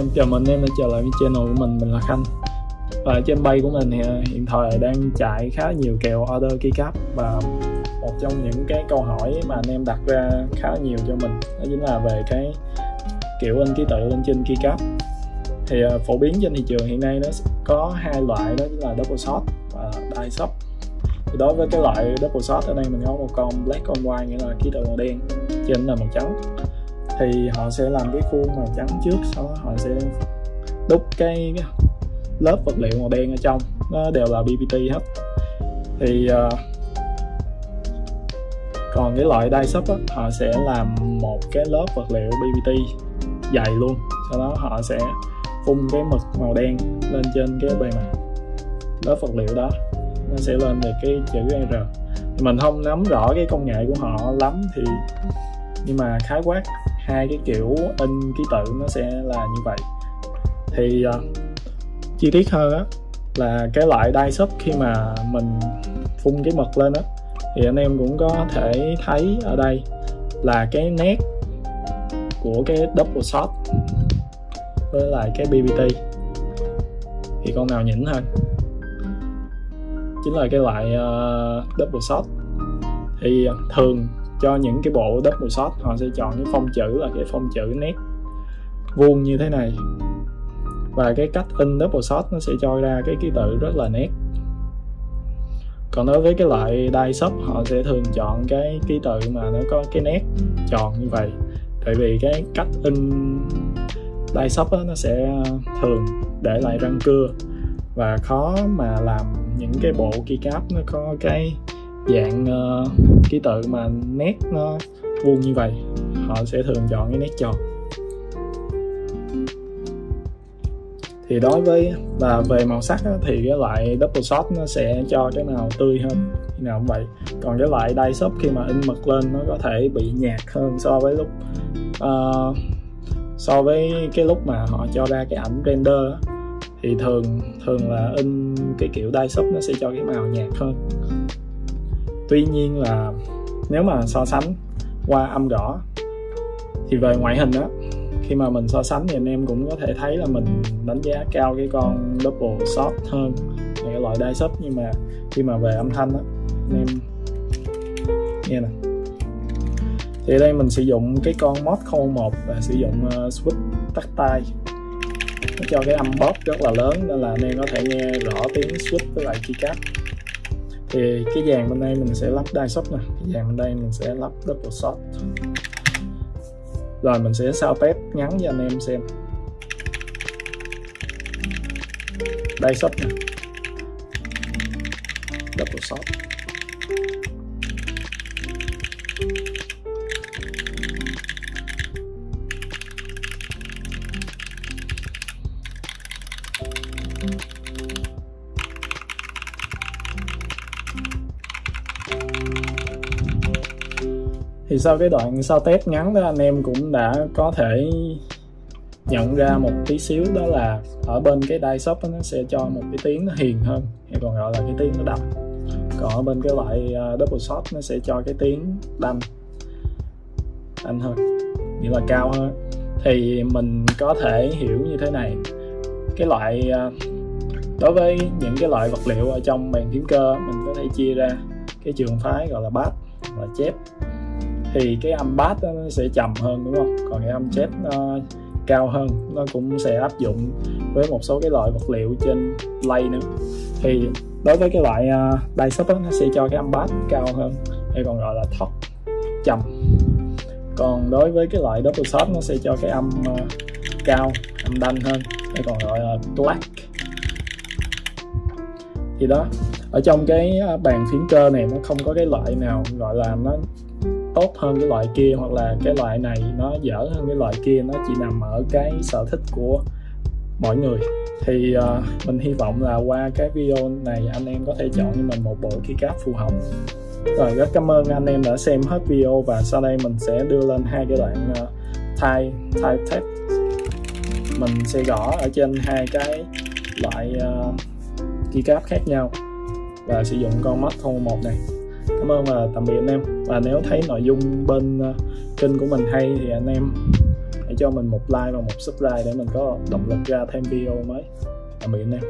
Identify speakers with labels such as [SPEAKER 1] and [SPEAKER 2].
[SPEAKER 1] em, chào mừng anh em đã trở lại với channel của mình, mình là Khanh. Và trên bay của mình thì à, hiện thời đang chạy khá nhiều kèo order keycap Và một trong những cái câu hỏi mà anh em đặt ra khá nhiều cho mình Đó chính là về cái kiểu in ký tự lên trên keycap. Thì à, phổ biến trên thị trường hiện nay nó có hai loại đó chính là double shot và die shot thì đối với cái loại double shot ở đây mình có một con black on white nghĩa là ký tự màu đen trên là màu trắng thì họ sẽ làm cái khuôn màu trắng trước sau đó họ sẽ đúc cái lớp vật liệu màu đen ở trong. Nó đều là BBT hết. Thì uh, còn cái loại đai sấp á, họ sẽ làm một cái lớp vật liệu BBT dày luôn. Sau đó họ sẽ phun cái mực màu đen lên trên cái bề mặt lớp vật liệu đó. Nó sẽ lên được cái chữ R. Mình không nắm rõ cái công nghệ của họ lắm thì nhưng mà khái quát hai cái kiểu in ký tự nó sẽ là như vậy. Thì uh, chi tiết hơn á là cái loại đai sub khi mà mình phun cái mực lên á thì anh em cũng có thể thấy ở đây là cái nét của cái double shot với lại cái BBT thì con nào nhỉnh hơn? Chính là cái loại uh, double shot. Thì ờ, thường cho những cái bộ double shot, họ sẽ chọn cái phông chữ là cái phông chữ nét vuông như thế này. Và cái cách in double shot nó sẽ cho ra cái ký tự rất là nét. Còn đối với cái loại die shop họ sẽ thường chọn cái ký tự mà nó có cái nét tròn như vậy. Tại vì cái cách in die shop nó sẽ à, thường để lại răng cưa. Và khó mà làm những cái bộ keycap nó có cái dạng uh, ký tự mà nét nó vuông như vậy họ sẽ thường chọn cái nét tròn thì đối với và về màu sắc á, thì cái loại double shot nó sẽ cho cái màu tươi hơn như nào cũng vậy. Còn cái loại dye shop khi mà in mực lên nó có thể bị nhạt hơn so với lúc uh, so với cái lúc mà họ cho ra cái ảnh render á, thì thường thường là in cái kiểu dye shop nó sẽ cho cái màu nhạt hơn tuy nhiên là nếu mà so sánh qua âm gõ thì về ngoại hình đó khi mà mình so sánh thì anh em cũng có thể thấy là mình đánh giá cao cái con double shot hơn cái loại đai sub nhưng mà khi mà về âm thanh đó anh em nghe nè. Thì ở đây mình sử dụng cái con mod 01 và sử dụng uh, switch tắt tay nó cho cái âm bóp rất là lớn nên là anh em có thể nghe rõ tiếng switch với lại keycap thì cái dàn bên đây mình sẽ lắp đai shot nè. Cái dàn bên đây mình sẽ lắp double shot rồi mình sẽ sao test ngắn cho anh em xem. Đai shot nè. Double shot thì sau cái đoạn sau test ngắn đó, anh em cũng đã có thể nhận ra một tí xíu, đó là ở bên cái đai shop nó sẽ cho một cái tiếng nó hiền hơn, hay còn gọi là cái tiếng nó đậm. Còn ở bên cái loại ờ, double shot, nó sẽ cho cái tiếng đanh đanh hơn, nghĩa là cao hơn. Thì mình có thể hiểu như thế này, cái loại ờ, đối với những cái loại vật liệu ở trong bàn phím cơ, mình có thể chia ra cái trường phái gọi là bát và chép thì cái âm bass nó sẽ trầm hơn đúng không? Còn cái âm chép nó cao hơn nó cũng sẽ áp dụng với một số cái loại vật liệu trên lay nữa. Thì đối với cái loại uh, đai sấp nó sẽ cho cái âm bass cao hơn hay còn gọi là thấp trầm. Còn đối với cái loại double shot nó sẽ cho cái âm uh, cao âm đanh hơn hay còn gọi là black. Thì đó ở trong cái à, bàn phím cơ này nó không có cái loại nào gọi là nó tốt hơn cái loại kia hoặc là cái loại này nó dở hơn cái loại kia nó chỉ nằm ở cái sở thích của mỗi người. Thì uh, mình hy vọng là qua cái video này anh em có thể chọn cho mình một bộ keycap phù hợp. Rồi rất cảm ơn anh em đã xem hết video và sau đây mình sẽ đưa lên hai cái đoạn uh, thai test. Mình sẽ gõ ở trên hai cái loại ờ, uh, keycap khác nhau và sử dụng con mắt thu một này cảm ơn và tạm biệt anh em. Và nếu thấy nội dung bên à, kênh của mình hay thì anh em hãy cho mình một like và một subscribe để mình có động lực ra thêm video mới. Tạm biệt anh em.